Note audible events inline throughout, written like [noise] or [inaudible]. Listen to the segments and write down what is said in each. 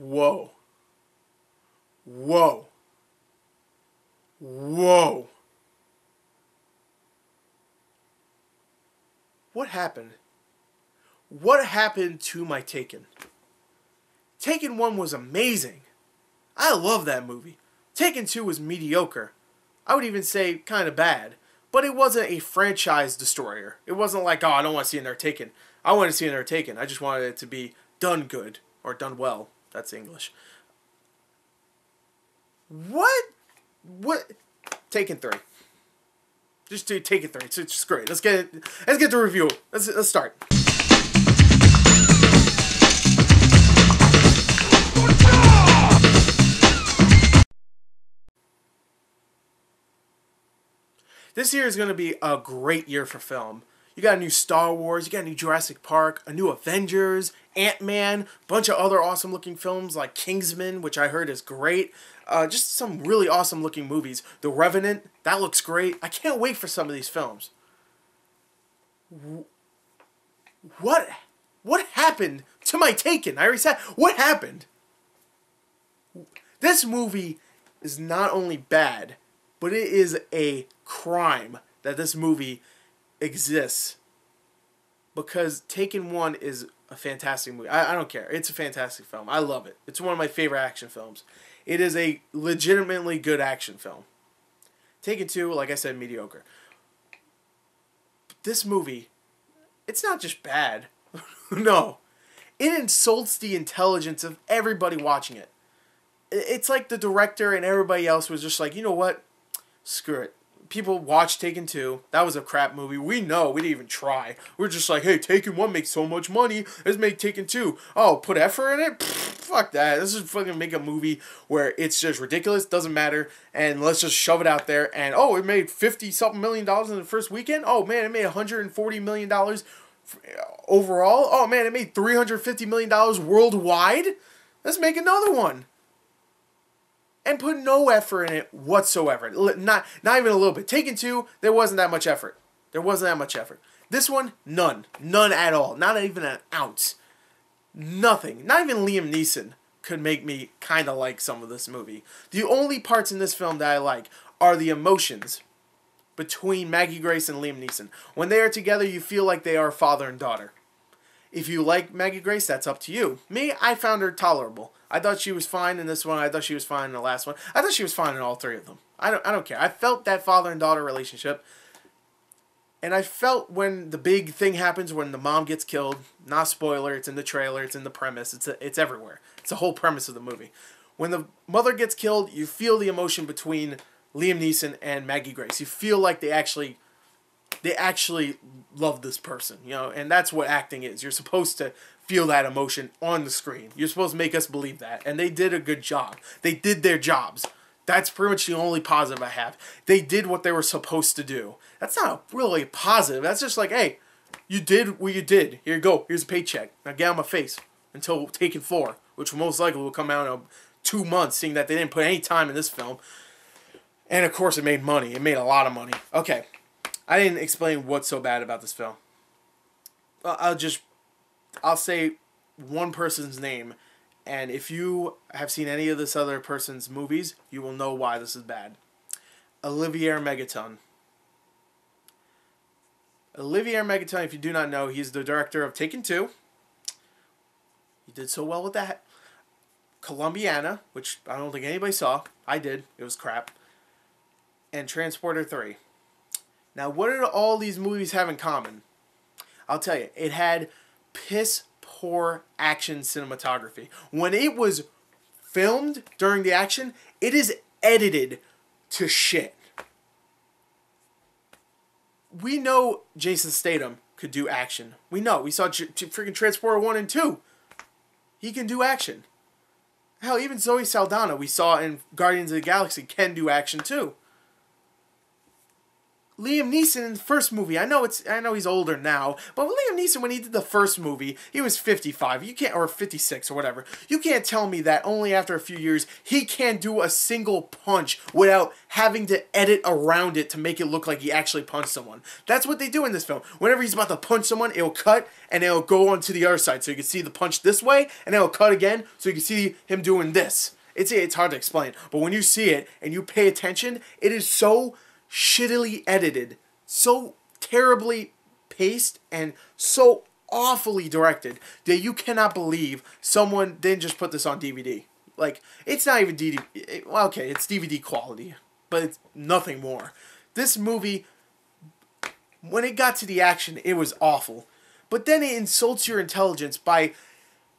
Whoa. Whoa. Whoa. What happened? What happened to my Taken? Taken 1 was amazing. I love that movie. Taken 2 was mediocre. I would even say kind of bad. But it wasn't a franchise destroyer. It wasn't like, oh, I don't want to see another Taken. I want to see another Taken. I just wanted it to be done good or done well. That's English. What? What? Taken 3. Just do Taken 3. It's, it's great. Let's get it. Let's get the review. Let's, let's start. This year is going to be a great year for film. You got a new Star Wars, you got a new Jurassic Park, a new Avengers, Ant Man, bunch of other awesome looking films like Kingsman, which I heard is great. Uh, just some really awesome looking movies. The Revenant, that looks great. I can't wait for some of these films. What? What happened to my Taken? I already said. What happened? This movie is not only bad, but it is a crime that this movie exists because Taken One is a fantastic movie. I, I don't care. It's a fantastic film. I love it. It's one of my favorite action films. It is a legitimately good action film. Taken Two, like I said, mediocre. This movie, it's not just bad. [laughs] no. It insults the intelligence of everybody watching it. It's like the director and everybody else was just like, you know what? Screw it people watch Taken 2. That was a crap movie. We know. We didn't even try. We're just like, hey, Taken 1 makes so much money. Let's make Taken 2. Oh, put effort in it? Pfft, fuck that. Let's just fucking make a movie where it's just ridiculous, doesn't matter, and let's just shove it out there. And oh, it made 50 something million dollars in the first weekend. Oh, man, it made 140 million dollars overall. Oh, man, it made 350 million dollars worldwide. Let's make another one and put no effort in it whatsoever. Not not even a little bit. Taken two, there wasn't that much effort. There wasn't that much effort. This one, none, none at all. Not even an ounce. Nothing. Not even Liam Neeson could make me kind of like some of this movie. The only parts in this film that I like are the emotions between Maggie Grace and Liam Neeson. When they are together, you feel like they are father and daughter. If you like Maggie Grace, that's up to you. Me, I found her tolerable. I thought she was fine in this one. I thought she was fine in the last one. I thought she was fine in all three of them. I don't, I don't care. I felt that father and daughter relationship. And I felt when the big thing happens when the mom gets killed, not spoiler, it's in the trailer, it's in the premise, it's a, it's everywhere. It's the whole premise of the movie. When the mother gets killed, you feel the emotion between Liam Neeson and Maggie Grace. You feel like they actually they actually love this person, you know, and that's what acting is. You're supposed to feel that emotion on the screen. You're supposed to make us believe that, and they did a good job. They did their jobs. That's pretty much the only positive I have. They did what they were supposed to do. That's not really positive. That's just like, hey, you did what you did. Here you go. Here's a paycheck. Now get on my face until Taken 4, which most likely will come out in two months, seeing that they didn't put any time in this film. And of course, it made money. It made a lot of money. Okay, I didn't explain what's so bad about this film. I'll just, I'll say one person's name, and if you have seen any of this other person's movies, you will know why this is bad. Olivier Megaton. Olivier Megaton, if you do not know, he's the director of Taken 2. He did so well with that. Colombiana, which I don't think anybody saw. I did. It was crap. And Transporter 3. Now, what did all these movies have in common? I'll tell you, it had piss poor action cinematography. When it was filmed during the action, it is edited to shit. We know Jason Statham could do action. We know. We saw freaking Transporter 1 and 2. He can do action. Hell, even Zoe Saldana, we saw in Guardians of the Galaxy, can do action too. Liam Neeson in the first movie. I know it's I know he's older now, but Liam Neeson when he did the first movie, he was 55. You can't or 56 or whatever. You can't tell me that only after a few years he can't do a single punch without having to edit around it to make it look like he actually punched someone. That's what they do in this film. Whenever he's about to punch someone, it'll cut and it'll go on to the other side so you can see the punch this way and it'll cut again so you can see him doing this. It's it's hard to explain, but when you see it and you pay attention, it is so shittily edited, so terribly paced, and so awfully directed that you cannot believe someone didn't just put this on DVD. Like, it's not even DVD. Well, okay, it's DVD quality, but it's nothing more. This movie, when it got to the action, it was awful. But then it insults your intelligence by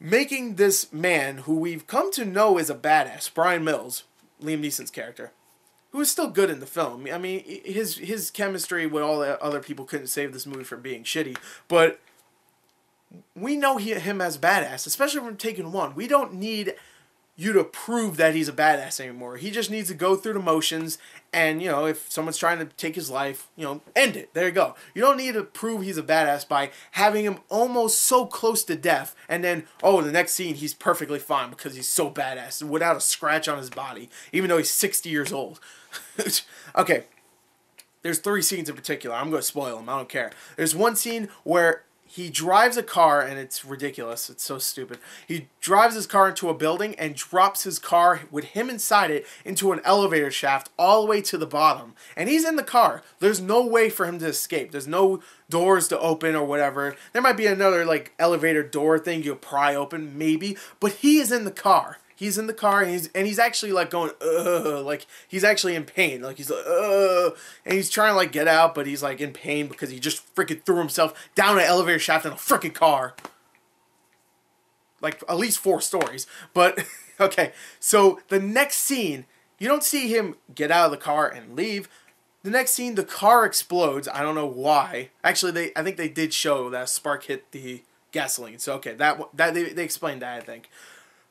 making this man, who we've come to know as a badass, Bryan Mills, Liam Neeson's character, who is still good in the film. I mean, his his chemistry with all the other people couldn't save this movie from being shitty, but we know he, him as badass, especially from Taken One. We don't need you to prove that he's a badass anymore. He just needs to go through the motions and, you know, if someone's trying to take his life, you know, end it. There you go. You don't need to prove he's a badass by having him almost so close to death and then, oh, the next scene he's perfectly fine because he's so badass and without a scratch on his body, even though he's 60 years old. [laughs] okay. There's three scenes in particular. I'm going to spoil them. I don't care. There's one scene where he drives a car and it's ridiculous. It's so stupid. He drives his car into a building and drops his car with him inside it into an elevator shaft all the way to the bottom. And he's in the car. There's no way for him to escape. There's no doors to open or whatever. There might be another like elevator door thing you pry open maybe, but he is in the car he's in the car and he's and he's actually like going Ugh, like he's actually in pain. Like he's like Ugh, and he's trying to like get out but he's like in pain because he just freaking threw himself down an elevator shaft in a freaking car. Like at least four stories but [laughs] okay. So the next scene you don't see him get out of the car and leave. The next scene the car explodes. I don't know why. Actually they i think they did show that spark hit the gasoline. So okay that that they, they explained that i think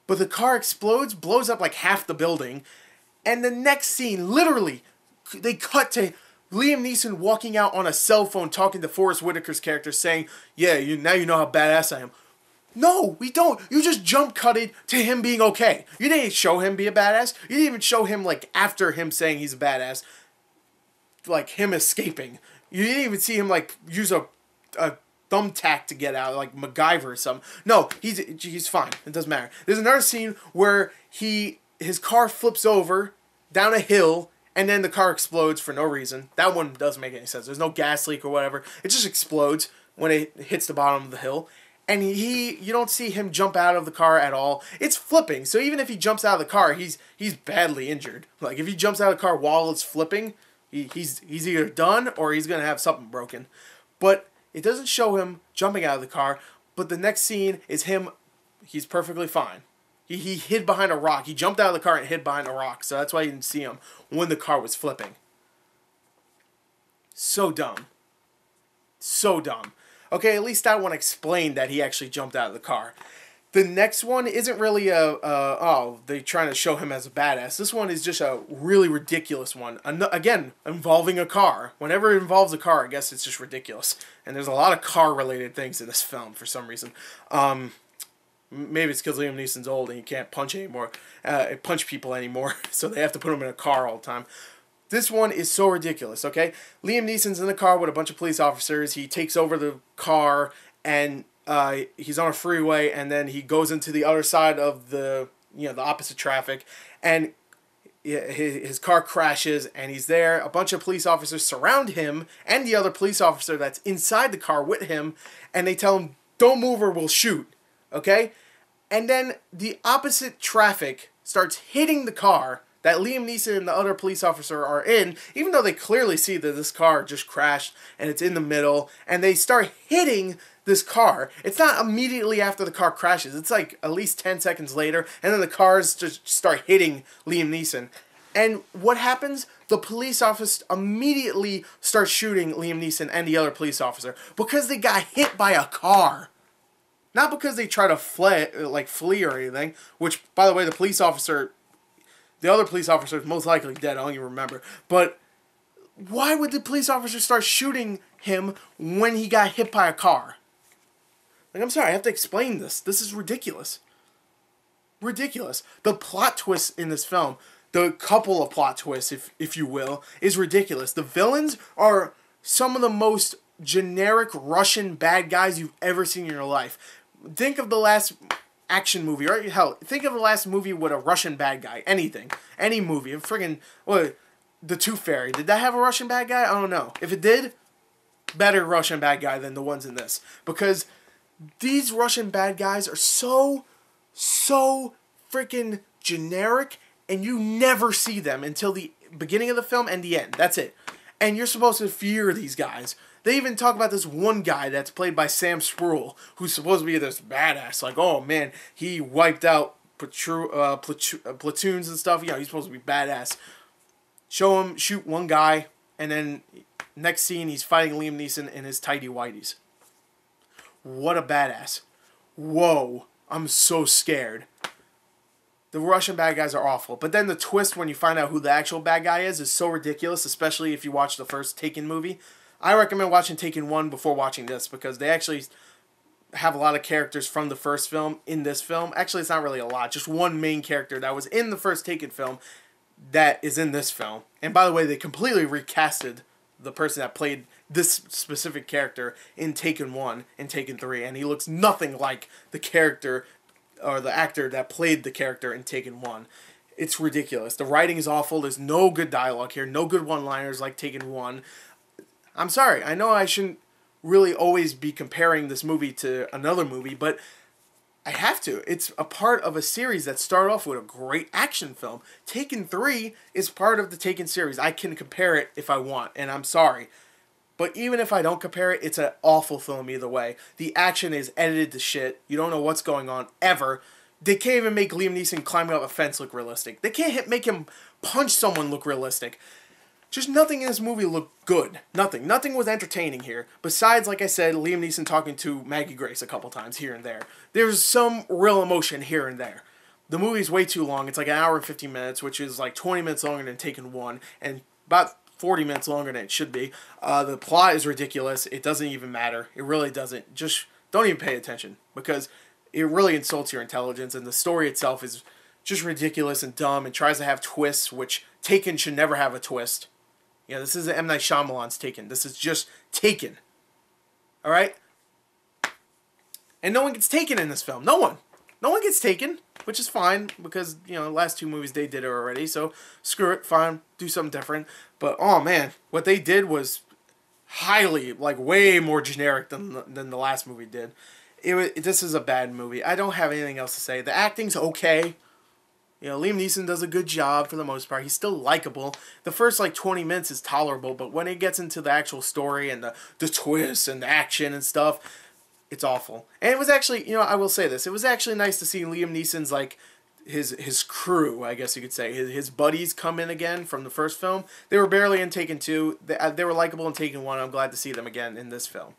but the car explodes, blows up like half the building, and the next scene, literally, they cut to Liam Neeson walking out on a cell phone talking to Forest Whitaker's character saying, Yeah, you now you know how badass I am. No, we don't. You just jump cutted to him being okay. You didn't show him be a badass. You didn't even show him like after him saying he's a badass, like him escaping. You didn't even see him like use a a thumbtack to get out, like MacGyver or something. No, he's he's fine. It doesn't matter. There's another scene where he his car flips over down a hill and then the car explodes for no reason. That one doesn't make any sense. There's no gas leak or whatever. It just explodes when it hits the bottom of the hill. And he you don't see him jump out of the car at all. It's flipping. So even if he jumps out of the car, he's he's badly injured. Like if he jumps out of the car while it's flipping, he, he's he's either done or he's going to have something broken. But it doesn't show him jumping out of the car, but the next scene is him. He's perfectly fine. He, he hid behind a rock. He jumped out of the car and hid behind a rock, so that's why you didn't see him when the car was flipping. So dumb. So dumb. Okay, at least that one explained that he actually jumped out of the car. The next one isn't really a, a oh they're trying to show him as a badass. This one is just a really ridiculous one. An- again, involving a car. Whenever it involves a car, I guess it's just ridiculous. And there's a lot of car related things in this film for some reason. Um, maybe it's because Liam Neeson's old and he can't punch anymore, uh, punch people anymore, [laughs] so they have to put him in a car all the time. This one is so ridiculous. Okay, Liam Neeson's in the car with a bunch of police officers. He takes over the car and uh, he's on a freeway and then he goes into the other side of the you know the opposite traffic and his car crashes and he's there. A bunch of police officers surround him and the other police officer that's inside the car with him and they tell him don't move or we'll shoot okay? And then the opposite traffic starts hitting the car that Liam Neeson and the other police officer are in, even though they clearly see that this car just crashed and it's in the middle, and they start hitting this car. It's not immediately after the car crashes. It's like at least 10 seconds later, and then the cars just start hitting Liam Neeson. And what happens? The police officer immediately starts shooting Liam Neeson and the other police officer because they got hit by a car. Not because they try to flee, like flee or anything. Which, by the way, the police officer, the other police officer is most likely dead. I don't even remember. But why would the police officer start shooting him when he got hit by a car? Like, I'm sorry, I have to explain this. This is ridiculous. Ridiculous. The plot twist in this film, the couple of plot twists, if if you will, is ridiculous. The villains are some of the most generic Russian bad guys you've ever seen in your life. Think of the last action movie, or hell, think of the last movie with a Russian bad guy. Anything, any movie. A friggin' what? The Tooth Fairy. Did that have a Russian bad guy? I don't know. If it did, better Russian bad guy than the ones in this because these Russian bad guys are so, so freaking generic, and you never see them until the beginning of the film and the end. That's it. And you're supposed to fear these guys. They even talk about this one guy that's played by Sam Spruell, who's supposed to be this badass. Like, oh man, he wiped out platoon, uh, platoons and stuff. Yeah, he's supposed to be badass. Show him shoot one guy, and then next scene he's fighting Liam Neeson in his tidy whities. What a badass. Whoa, I'm so scared. The Russian bad guys are awful. But then the twist when you find out who the actual bad guy is is so ridiculous, especially if you watch the first Taken movie. I recommend watching Taken 1 before watching this because they actually have a lot of characters from the first film in this film. Actually, it's not really a lot, just one main character that was in the first Taken film that is in this film. And by the way, they completely recasted the person that played this specific character in Taken 1 and Taken 3 and he looks nothing like the character or the actor that played the character in Taken 1. It's ridiculous. The writing is awful. There's no good dialogue here, no good one-liners like Taken 1. I'm sorry. I know I shouldn't really always be comparing this movie to another movie, but I have to. It's a part of a series that started off with a great action film. Taken 3 is part of the Taken series. I can compare it if I want, and I'm sorry. But even if I don't compare it, it's an awful film either way. The action is edited to shit. You don't know what's going on ever. They can't even make Liam Neeson climbing up a fence look realistic. They can't hit, make him punch someone look realistic. Just nothing in this movie looked good. Nothing. Nothing was entertaining here. Besides, like I said, Liam Neeson talking to Maggie Grace a couple times here and there. There's some real emotion here and there. The movie's way too long. It's like an hour and 15 minutes, which is like 20 minutes longer than Taken 1, and about 40 minutes longer than it should be. Uh, the plot is ridiculous. It doesn't even matter. It really doesn't. Just don't even pay attention because it really insults your intelligence, and the story itself is just ridiculous and dumb and tries to have twists, which Taken should never have a twist. Yeah, this is M. Night Shyamalan's Taken. This is just Taken. All right? And no one gets taken in this film. No one. No one gets taken, which is fine because, you know, the last two movies they did it already. So screw it, fine, do something different. But oh man, what they did was highly, like way more generic than than the last movie did. It, was, this is a bad movie. I don't have anything else to say. The acting's okay. You know, Liam Neeson does a good job for the most part. He's still likable. The first like 20 minutes is tolerable, but when it gets into the actual story and the, the twists and the action and stuff, it's awful. And it was actually, you know, I will say this. It was actually nice to see Liam Neeson's like his his crew, I guess you could say, his, his buddies come in again from the first film. They were barely in Taken 2. They, uh, they were likable in Taken 1. I'm glad to see them again in this film.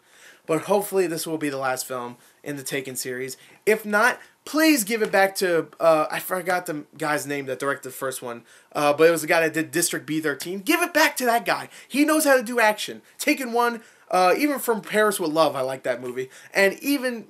But hopefully this will be the last film in the Taken series. If not, please give it back to uh, I forgot the guy's name that directed the first one, uh, but it was the guy that did District B13. Give it back to that guy. He knows how to do action. Taken one, uh, even from Paris with Love, I like that movie, and even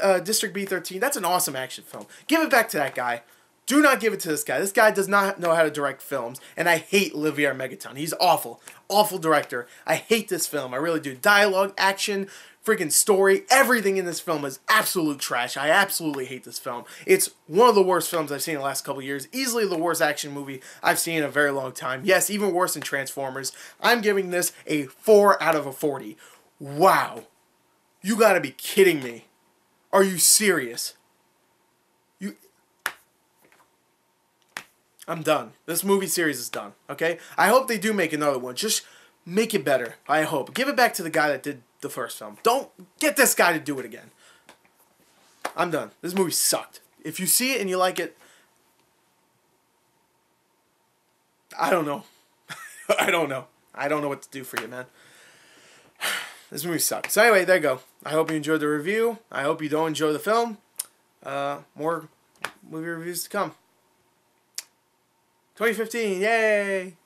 uh, District B13. That's an awesome action film. Give it back to that guy. Do not give it to this guy. This guy does not know how to direct films, and I hate Olivier Megaton. He's awful, awful director. I hate this film. I really do. Dialogue, action, freaking story, everything in this film is absolute trash. I absolutely hate this film. It's one of the worst films I've seen in the last couple years. Easily the worst action movie I've seen in a very long time. Yes, even worse than Transformers. I'm giving this a 4 out of a 40. Wow. You gotta be kidding me. Are you serious? You. I'm done. This movie series is done. Okay? I hope they do make another one. Just make it better. I hope. Give it back to the guy that did the first film. Don't get this guy to do it again. I'm done. This movie sucked. If you see it and you like it, I don't know. [laughs] I don't know. I don't know what to do for you, man. [sighs] This movie sucked. So anyway, there you go. I hope you enjoyed the review. I hope you don't enjoy the film. Uh, more movie reviews to come. 2015, yay!